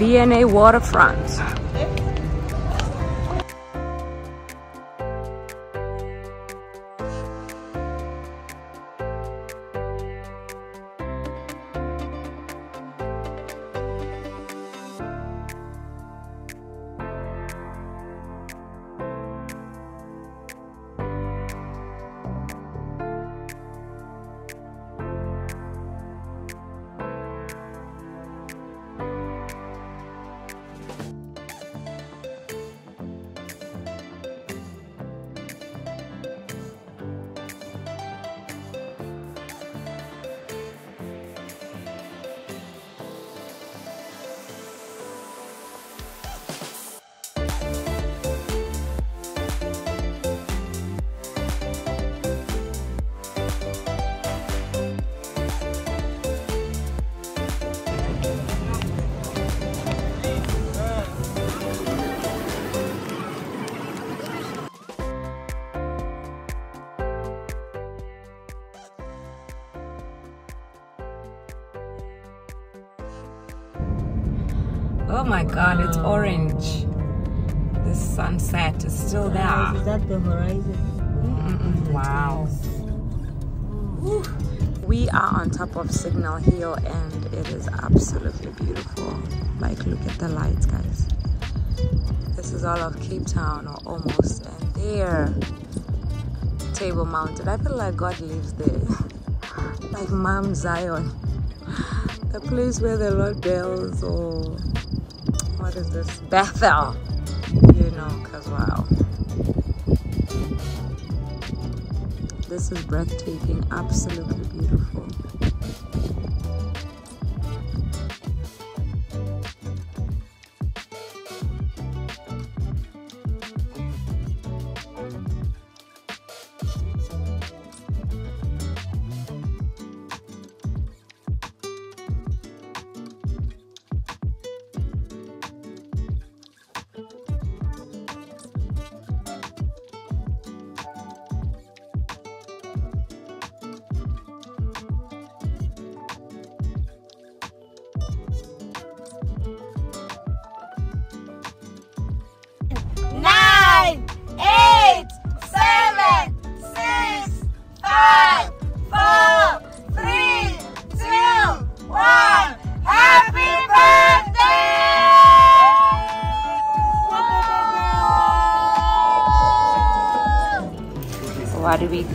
V&A waterfront. Oh my god, it's orange. The sunset is still there. Is that the horizon? Mm-mm, wow. We are on top of Signal Hill and it is absolutely beautiful. Like, look at the lights, guys. This is all of Cape Town, or almost. And there, Table Mountain. I feel like God lives there. like Mount Zion. The place where the Lord dwells, or what is this? Bethel. You know, because wow. This is breathtaking, absolutely beautiful.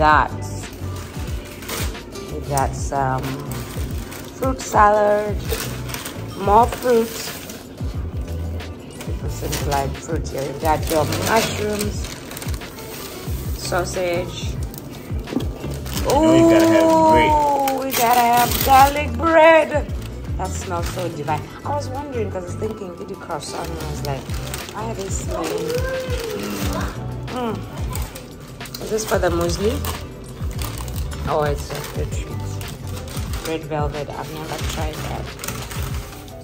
We got? We got some fruit salad, more fruit. People seem to like fruit here. We got your mushrooms, sausage. oh we gotta have garlic bread. That smells so divine. I was wondering because I was thinking video croissant and I was like, why are they smelling? Mm. Is this for the muesli? Oh, it's just the treats. Red velvet. I've never tried that.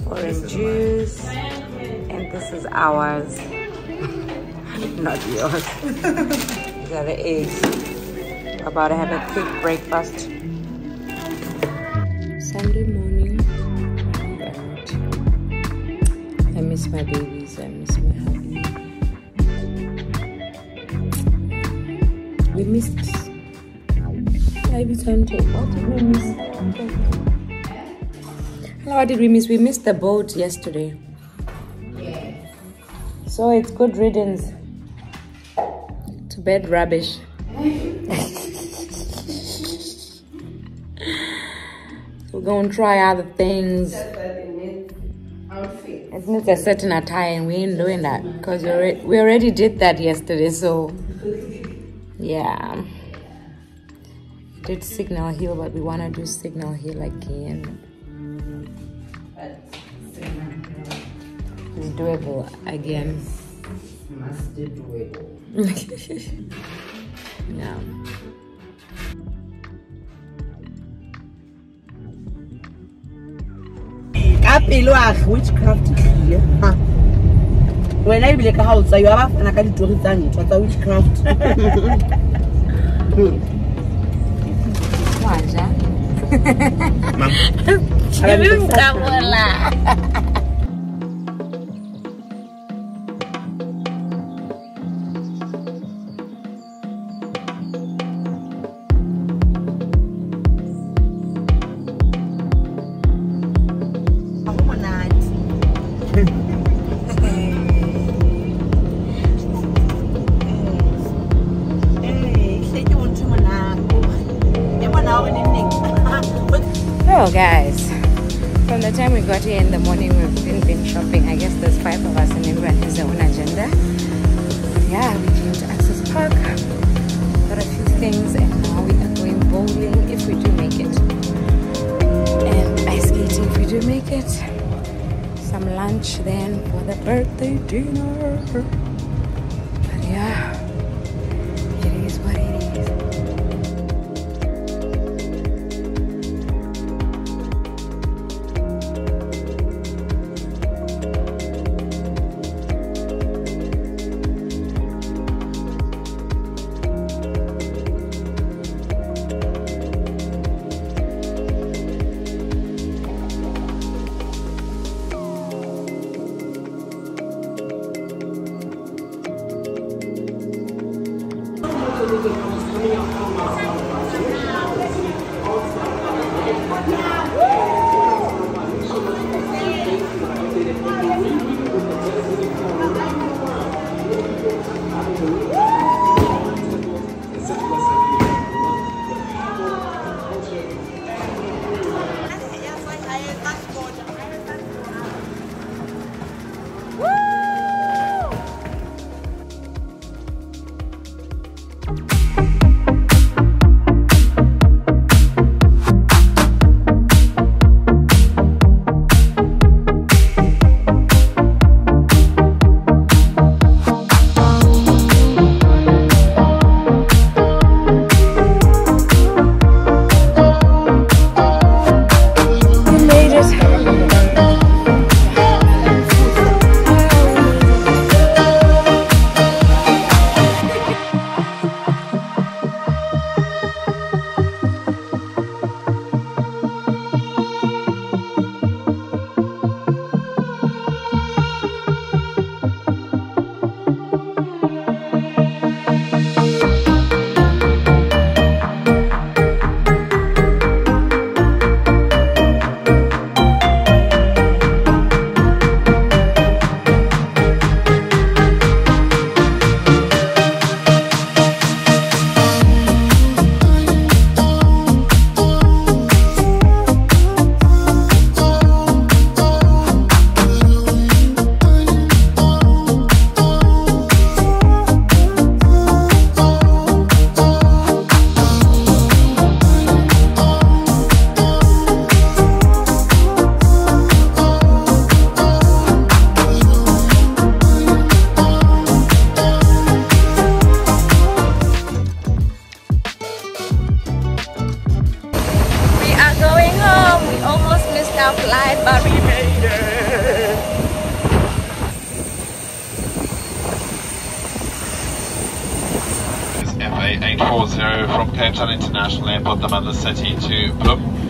Orange juice. And this is ours. Not yours. These are the eggs. We're about to have a quick breakfast. Sunday morning. I miss my babies. I miss my We missed Ivy Tante. What did we miss? Hello, what did we miss? We missed the boat yesterday. So it's good riddance to bed rubbish. We're gonna try other things. It needs a certain attire, and we ain't doing that because we already did that yesterday. So, yeah, did Signal Hill, but we wanna do Signal Hill again. It's doable again. Must do it. yeah. ka pelo age witchcraft tlile wena ebile ka ga o tsayo ba fana ka ditori tsa ntšhwa tsa witchcraft. Waja. Ma'am, Well, guys, from the time we got here in the morning, we've been, been shopping. I guess there's five of us and everyone has their own agenda. Yeah, we came to Access Park, got a few things, and now we are going bowling if we do make it. And ice skating if we do make it. Some lunch then for the birthday dinner. But yeah, coming up from our outside. Our flight, but we made it. It's FA840 from Cape Town International Airport, Tamanda City to Bloem.